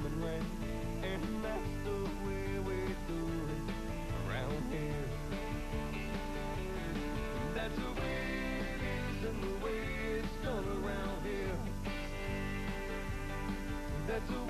common way, and that's the way we do it around here. That's the way it is and the way it's done around here. That's the